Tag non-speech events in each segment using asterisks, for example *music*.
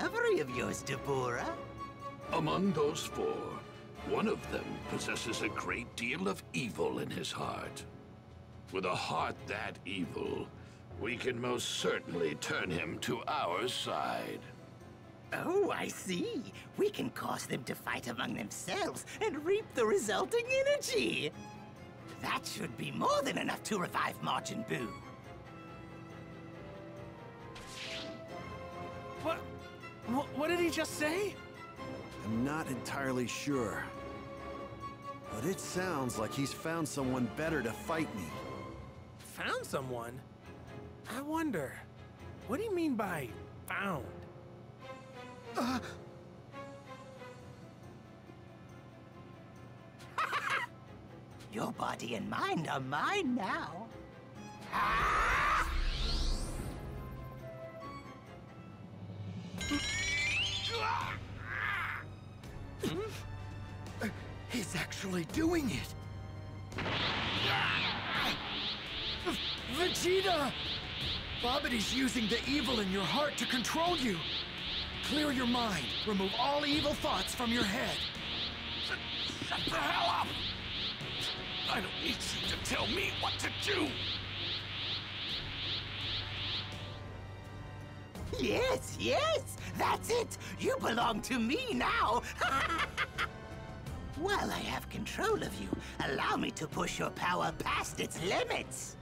discovery of yours, Dabura. Among those four, one of them possesses a great deal of evil in his heart. With a heart that evil, we can most certainly turn him to our side. Oh, I see. We can cause them to fight among themselves and reap the resulting energy. That should be more than enough to revive Majin Buu. What, what did he just say? I'm not entirely sure. But it sounds like he's found someone better to fight me. Found someone? I wonder. What do you mean by found? *laughs* Your body and mind are mine now. *laughs* He's actually doing it! V Vegeta! Babidi's using the evil in your heart to control you. Clear your mind. Remove all evil thoughts from your head. Shut the hell up! I don't need you to tell me what to do! Yes, yes, that's it. You belong to me now. *laughs* While I have control of you, allow me to push your power past its limits.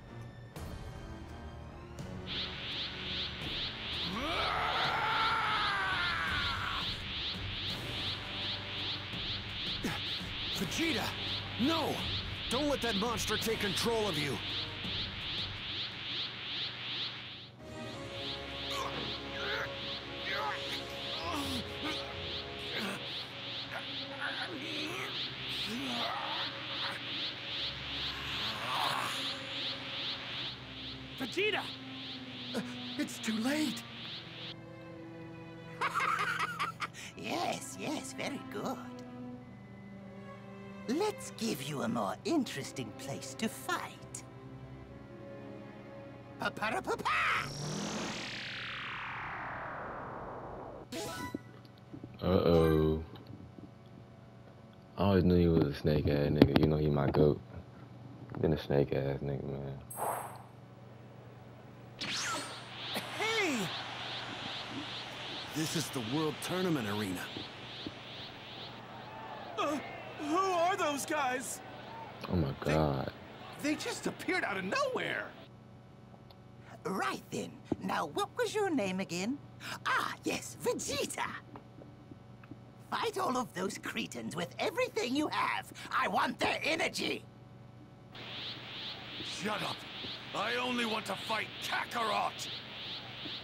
Vegeta! No! Don't let that monster take control of you! Vegeta! Uh, it's too late! *laughs* Yes, yes, very good. Let's give you a more interesting place to fight. Pa-pa-da-pa-pa! Uh-oh. I always knew he was a snake ass nigga. You know he my goat. Been a snake ass nigga, man. This is the World Tournament Arena. Uh, who are those guys? Oh my god. They just appeared out of nowhere. Right then. Now, what was your name again? Ah, yes, Vegeta. Fight all of those cretins with everything you have. I want their energy. Shut up! I only want to fight Kakarot!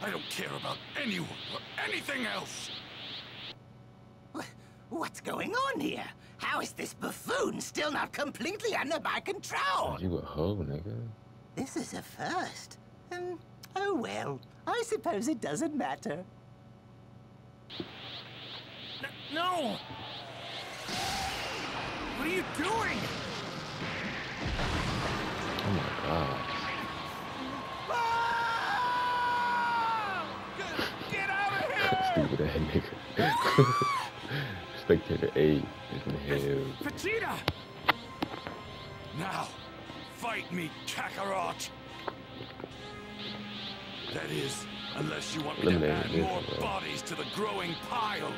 I don't care about anyone or anything else! What's going on here? How is this buffoon still not completely under my control? You a hoe, nigga. This is a first. Um, oh well, I suppose it doesn't matter. N no! What are you doing? Oh my god. Ah! Get- Get out of here! Stupid ass nigga. *laughs* Spectator 8 is in hell. Vegeta! Now, fight me, Kakarot! That is, unless you want me to add more bro. bodies to the growing pile!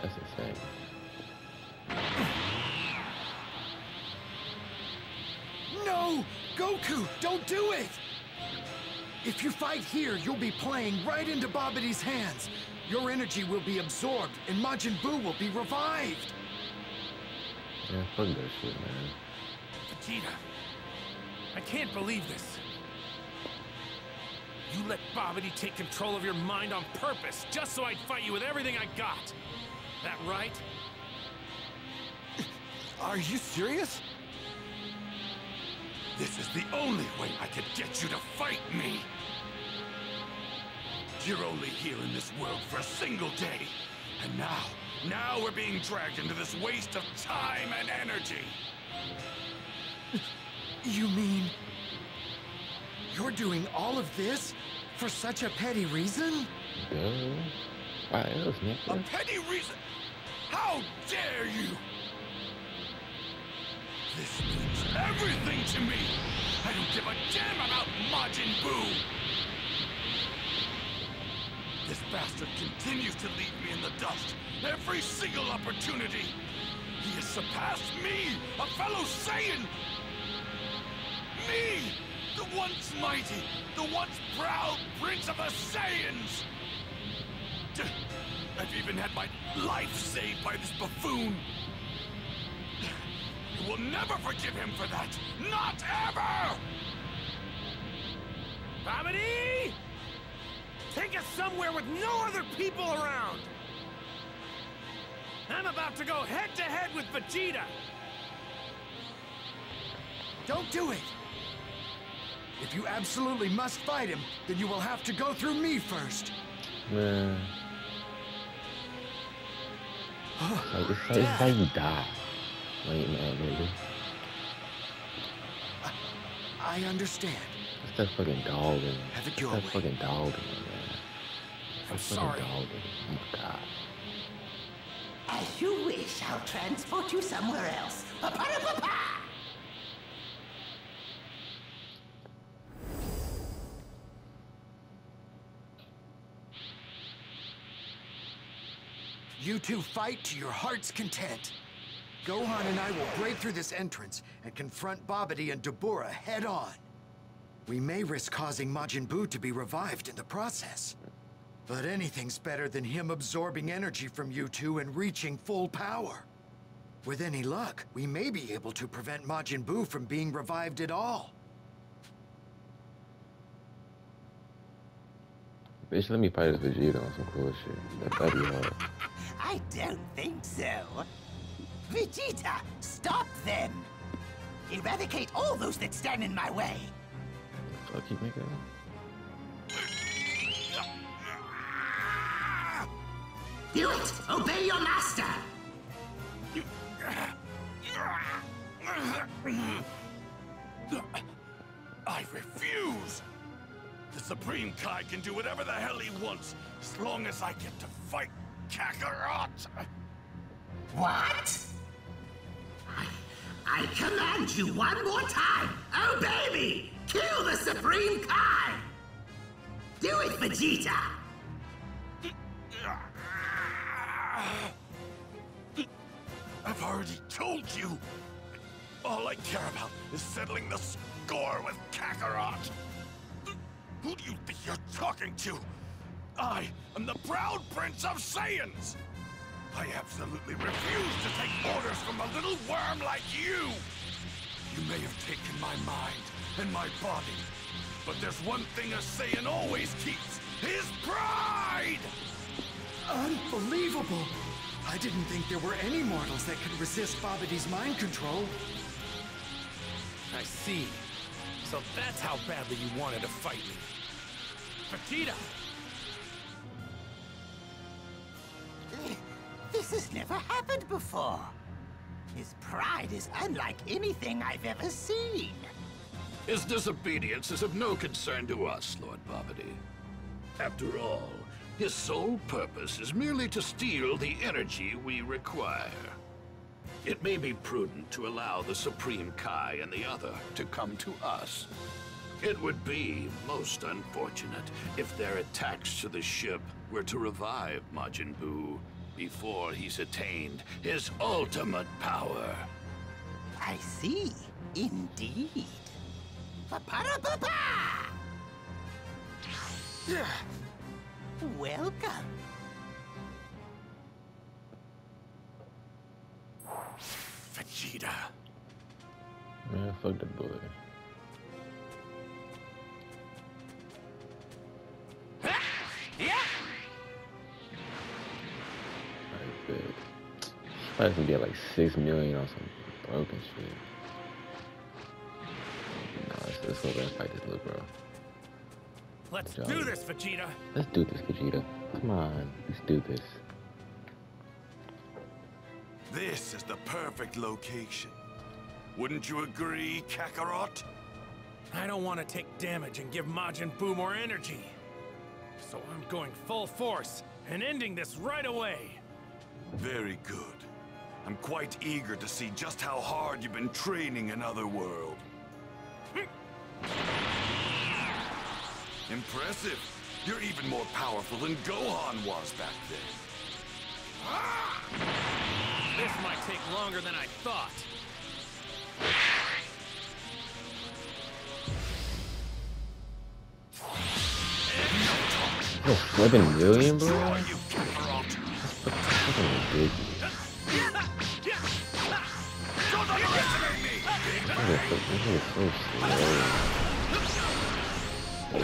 That's insane. No! Goku, don't do it! If you fight here, you'll be playing right into Babidi's hands. Your energy will be absorbed, and Majin Buu will be revived. Yeah, fuck that shit, man. Vegeta, I can't believe this. You let Babidi take control of your mind on purpose, just so I'd fight you with everything I got. That right? *laughs* Are you serious? This is the only way I could get you to fight me! You're only here in this world for a single day. And now, now we're being dragged into this waste of time and energy! You mean... You're doing all of this for such a petty reason? Duh. Fire else, A petty reason? How dare you? This means everything to me. I don't give a damn about Majin Buu. This bastard continues to leave me in the dust every single opportunity. He has surpassed me, a fellow Saiyan. Me, the once mighty, the once proud prince of the Saiyans. D- I've even had my life saved by this buffoon. You will never forgive him for that. Not ever! Babidi! Take us somewhere with no other people around! I'm about to go head to head with Vegeta! Don't do it! If you absolutely must fight him, then you will have to go through me first. Man. Like, it's, how- it's how you die. Wait, man, nigga. I understand. It's that fucking dog in Have it your that way. fucking dog man. I'm That fucking sorry. dog in there. Oh my god. As you wish, I'll transport you somewhere else. Pa-pa-da-pa-pa! You two fight to your heart's content. Gohan and I will break through this entrance and confront Babidi and Dabura head on. We may risk causing Majin Buu to be revived in the process. But anything's better than him absorbing energy from you two and reaching full power. With any luck, we may be able to prevent Majin Buu from being revived at all. Bitch, let me fight this Vegeta on some cool shit. That, that'd be hard. I don't think so. Vegeta, stop them! Eradicate all those that stand in my way. Fuck you, nigga. Do it! Obey your master! I refuse! The Supreme Kai can do whatever the hell he wants, as long as I get to fight Kakarot! What? I, I command you one more time! Obey me! Kill the Supreme Kai! Do it, Vegeta! I've already told you! All I care about is settling the score with Kakarot! Who do you think you're talking to? I am the proud prince of Saiyans! I absolutely refuse to take orders from a little worm like you! You may have taken my mind and my body, but there's one thing a Saiyan always keeps, his pride! Unbelievable! I didn't think there were any mortals that could resist Babidi's mind control. I see. So that's how badly you wanted to fight me. Vegeta! This has never happened before. His pride is unlike anything I've ever seen. His disobedience is of no concern to us, Lord Babidi. After all, his sole purpose is merely to steal the energy we require. It may be prudent to allow the Supreme Kai and the other to come to us. It would be most unfortunate if their attacks to the ship were to revive Majin Buu before he's attained his ultimate power. I see. Indeed. Pa-pa-da-pa-pa! Welcome. Vegeta. Man, fuck that boy. Yeah! Alright, good. Probably gonna get like six million on some broken shit. No, let's, let's go back and fight this little bro. Let's Johnny. do this, Vegeta! Let's do this, Vegeta. Come on, let's do this. This is the perfect location. Wouldn't you agree, Kakarot? I don't want to take damage and give Majin Buu more energy. So I'm going full force and ending this right away. Very good. I'm quite eager to see just how hard you've been training in Otherworld. Impressive. You're even more powerful than Gohan was back then. This might take longer than I thought. Oh, 11 million, bro? Are you Kakarot? Fucking ridiculous. Key,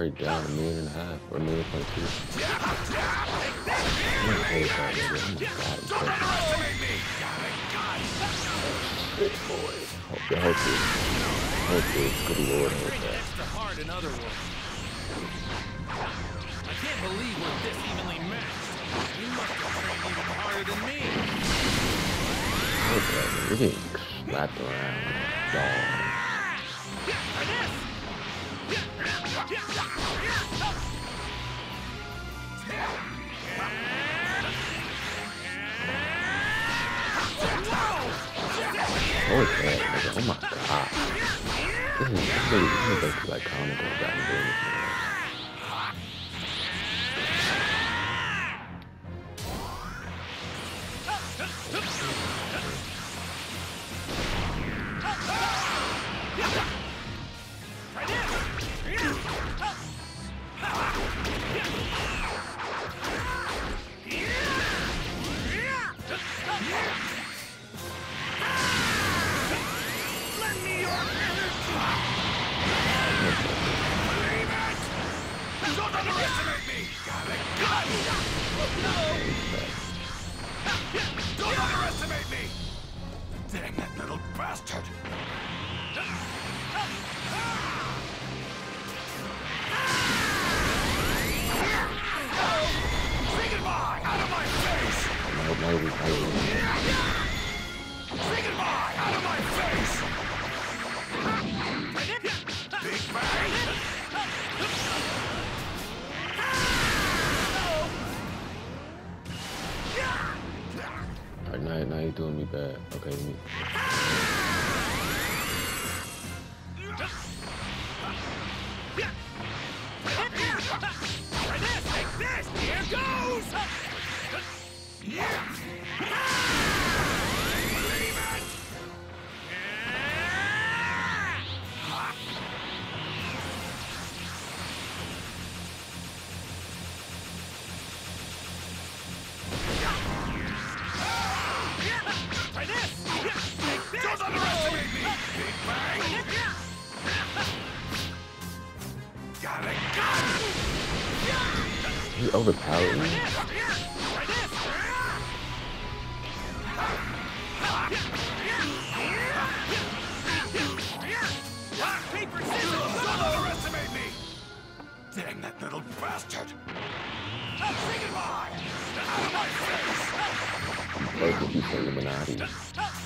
already down a million and a half, or a million point two. I'm gonna hold that nigga. Oh. Shit, boy. Hope, yeah, hope this. Hope this. Good lord, hope that. Extra hard in other words. I can't believe we're this evenly matched. You must have trained even harder than me. That, you're getting slapped around. Dog. Holy crap, nigga. Oh my god. This is, this is, this is like comical in the day. Don't underestimate me! Damn that little bastard! Out of my face! Big Bang! Doing me bad. Okay, me. He overpowered me. Try this! Rock, paper, scissors! Don't underestimate me! Damn that little bastard! Say goodbye! Out of my face! Both of you Illuminati. Rock,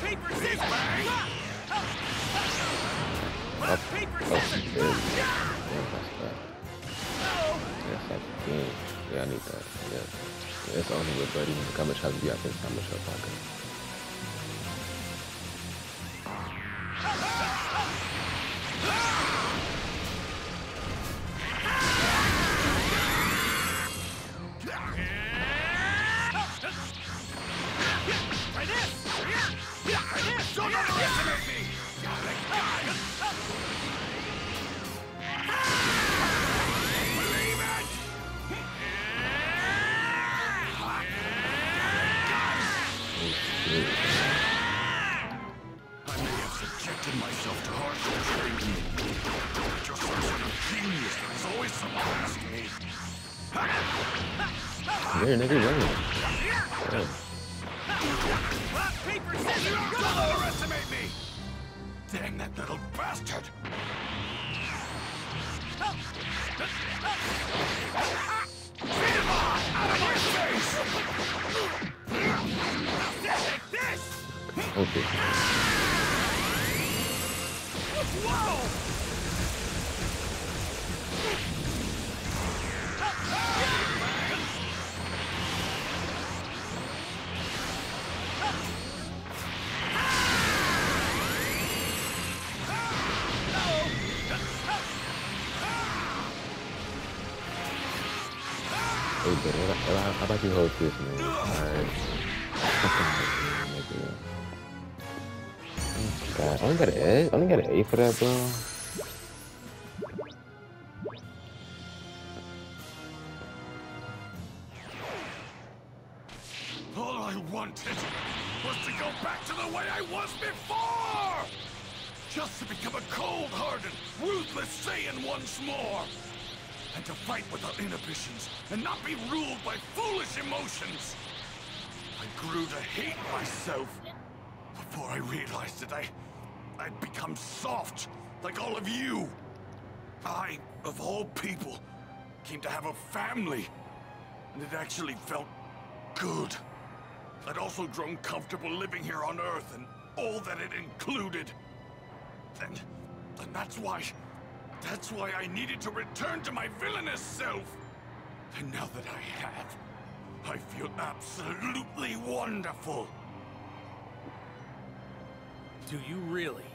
paper, scissors! Rock! Rock, paper, Oh, scissors! Yeah. Yes, that's the game. Yeah, I need that. Yeah. yeah it's only with Buddy. How much help you got this. How much help I got. Running. Yeah. Paper, scissors, don't underestimate me! Dang that little bastard! Venomon! Out of my face! Okay. Whoa! Hey, but how, how, about you host this, man? Alright. God, I only got an A. I only got an A for that, bro. All I wanted was to go back to the way I was before! Just to become a cold-hearted, ruthless Saiyan once more! And to fight without inhibitions and not be ruled by foolish emotions! I grew to hate myself before I realized that I... I'd become soft, like all of you! I, of all people, came to have a family, and it actually felt good. I'd also grown comfortable living here on Earth and all that it included. And, and that's why, that's why I needed to return to my villainous self. And now that I have, I feel absolutely wonderful. Do you really?